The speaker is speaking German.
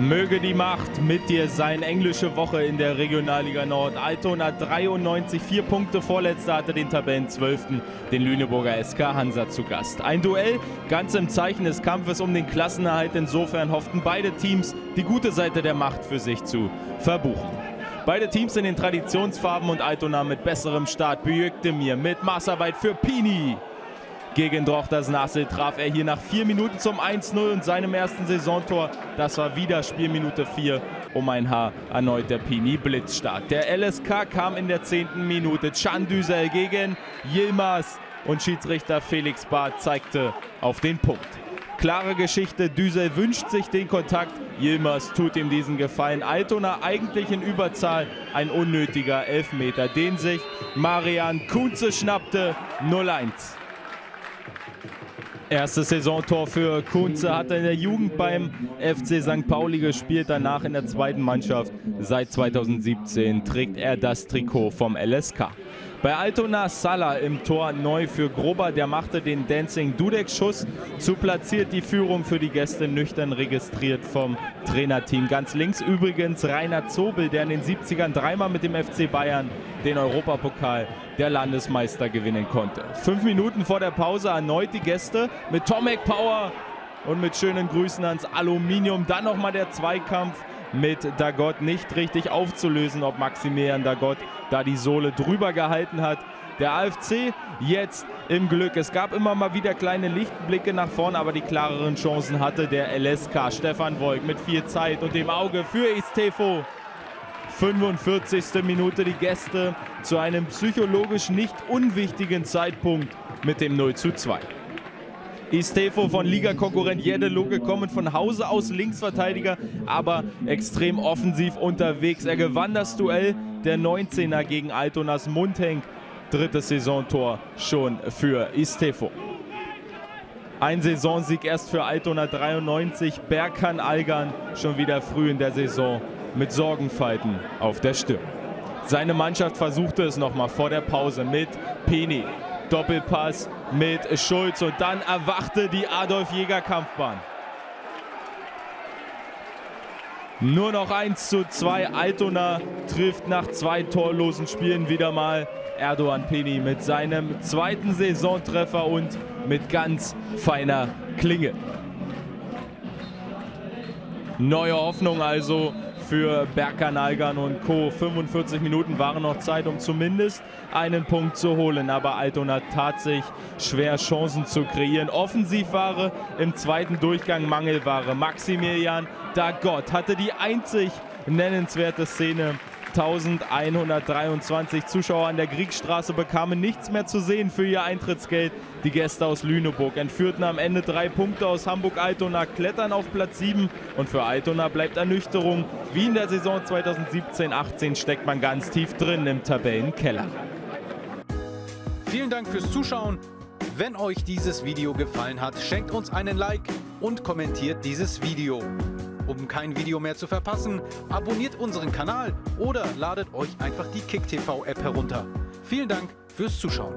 Möge die Macht mit dir sein. Englische Woche in der Regionalliga Nord. Altona 93, vier Punkte vorletzter hatte den Tabellen 12. den Lüneburger SK Hansa zu Gast. Ein Duell ganz im Zeichen des Kampfes um den Klassenerhalt. Insofern hofften beide Teams, die gute Seite der Macht für sich zu verbuchen. Beide Teams in den Traditionsfarben und Altona mit besserem Start bewirkte mir mit Maßarbeit für Pini. Gegen Drochters Nassel traf er hier nach vier Minuten zum 1-0 und seinem ersten Saisontor. Das war wieder Spielminute 4 um ein Haar erneut der Pini Blitzstart. Der LSK kam in der zehnten Minute. Can Düsel gegen Yilmaz und Schiedsrichter Felix Barth zeigte auf den Punkt. Klare Geschichte, Düsel wünscht sich den Kontakt, Yilmaz tut ihm diesen Gefallen. Altona eigentlich in Überzahl, ein unnötiger Elfmeter, den sich Marian Kunze schnappte, 0-1. Erstes Saisontor für Kunze, hat er in der Jugend beim FC St. Pauli gespielt, danach in der zweiten Mannschaft. Seit 2017 trägt er das Trikot vom LSK. Bei Altona Salah im Tor neu für Grober, der machte den Dancing Dudek-Schuss. Zu platziert die Führung für die Gäste nüchtern registriert vom Trainerteam. Ganz links übrigens Rainer Zobel, der in den 70ern dreimal mit dem FC Bayern den Europapokal der Landesmeister gewinnen konnte. Fünf Minuten vor der Pause erneut die Gäste mit Tomek Power und mit schönen Grüßen ans Aluminium. Dann nochmal der Zweikampf mit Dagot nicht richtig aufzulösen, ob Maximilian Dagot da die Sohle drüber gehalten hat. Der AFC jetzt im Glück. Es gab immer mal wieder kleine Lichtblicke nach vorne, aber die klareren Chancen hatte der LSK. Stefan Wolk mit viel Zeit und dem Auge für Istefo. 45. Minute die Gäste zu einem psychologisch nicht unwichtigen Zeitpunkt mit dem 0 zu 2. Istefo von Ligakonkurrent Jedelo gekommen, von Hause aus Linksverteidiger, aber extrem offensiv unterwegs. Er gewann das Duell der 19er gegen Altonas Mundhenk. Drittes Saisontor schon für Istefo. Ein Saisonsieg erst für Altona 93. Berkan Algan schon wieder früh in der Saison mit Sorgenfalten auf der Stirn. Seine Mannschaft versuchte es nochmal vor der Pause mit Peni. Doppelpass mit Schulz und dann erwachte die Adolf Jäger Kampfbahn. Nur noch 1 zu 2. Altona trifft nach zwei torlosen Spielen wieder mal Erdogan Peni mit seinem zweiten Saisontreffer und mit ganz feiner Klinge. Neue Hoffnung also für Berkan Algan und Co. 45 Minuten waren noch Zeit, um zumindest einen Punkt zu holen. Aber Altona tat sich schwer, Chancen zu kreieren. Offensivware im zweiten Durchgang Mangelware. Maximilian Dagot hatte die einzig nennenswerte Szene 1123 Zuschauer an der Kriegstraße bekamen nichts mehr zu sehen für ihr Eintrittsgeld. Die Gäste aus Lüneburg entführten am Ende drei Punkte aus Hamburg-Altona, klettern auf Platz 7 und für Altona bleibt Ernüchterung. Wie in der Saison 2017-18 steckt man ganz tief drin im Tabellenkeller. Vielen Dank fürs Zuschauen. Wenn euch dieses Video gefallen hat, schenkt uns einen Like und kommentiert dieses Video. Um kein Video mehr zu verpassen, abonniert unseren Kanal oder ladet euch einfach die KickTV App herunter. Vielen Dank fürs Zuschauen.